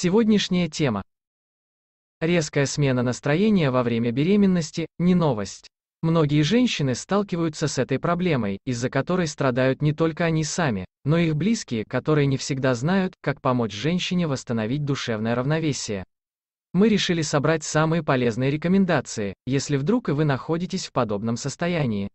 Сегодняшняя тема. Резкая смена настроения во время беременности – не новость. Многие женщины сталкиваются с этой проблемой, из-за которой страдают не только они сами, но и их близкие, которые не всегда знают, как помочь женщине восстановить душевное равновесие. Мы решили собрать самые полезные рекомендации, если вдруг и вы находитесь в подобном состоянии.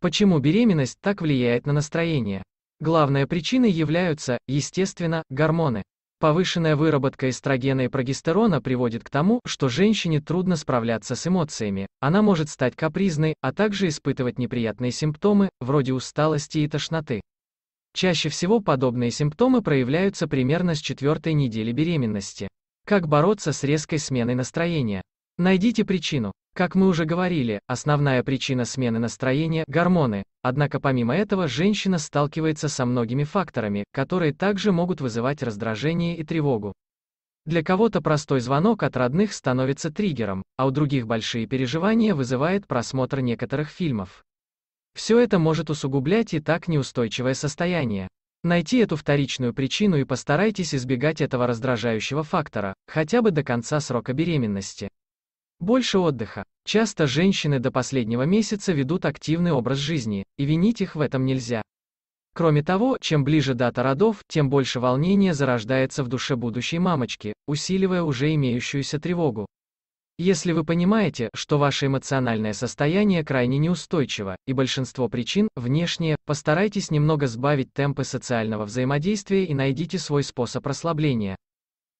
Почему беременность так влияет на настроение? Главной причиной являются, естественно, гормоны. Повышенная выработка эстрогена и прогестерона приводит к тому, что женщине трудно справляться с эмоциями, она может стать капризной, а также испытывать неприятные симптомы, вроде усталости и тошноты. Чаще всего подобные симптомы проявляются примерно с четвертой недели беременности. Как бороться с резкой сменой настроения? Найдите причину. Как мы уже говорили, основная причина смены настроения – гормоны, однако помимо этого женщина сталкивается со многими факторами, которые также могут вызывать раздражение и тревогу. Для кого-то простой звонок от родных становится триггером, а у других большие переживания вызывает просмотр некоторых фильмов. Все это может усугублять и так неустойчивое состояние. Найти эту вторичную причину и постарайтесь избегать этого раздражающего фактора, хотя бы до конца срока беременности. Больше отдыха. Часто женщины до последнего месяца ведут активный образ жизни, и винить их в этом нельзя. Кроме того, чем ближе дата родов, тем больше волнения зарождается в душе будущей мамочки, усиливая уже имеющуюся тревогу. Если вы понимаете, что ваше эмоциональное состояние крайне неустойчиво, и большинство причин – внешние, постарайтесь немного сбавить темпы социального взаимодействия и найдите свой способ расслабления.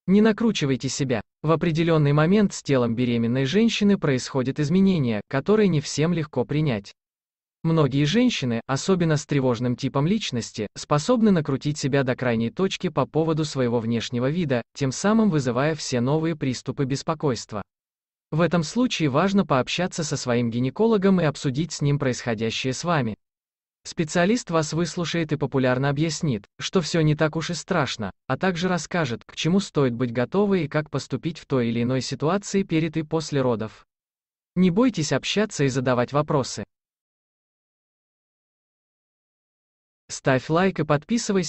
Не накручивайте себя. В определенный момент с телом беременной женщины происходят изменения, которые не всем легко принять. Многие женщины, особенно с тревожным типом личности, способны накрутить себя до крайней точки по поводу своего внешнего вида, тем самым вызывая все новые приступы беспокойства. В этом случае важно пообщаться со своим гинекологом и обсудить с ним происходящее с вами. Специалист вас выслушает и популярно объяснит, что все не так уж и страшно, а также расскажет, к чему стоит быть готовой и как поступить в той или иной ситуации перед и после родов. Не бойтесь общаться и задавать вопросы. Ставь лайк и подписывайся.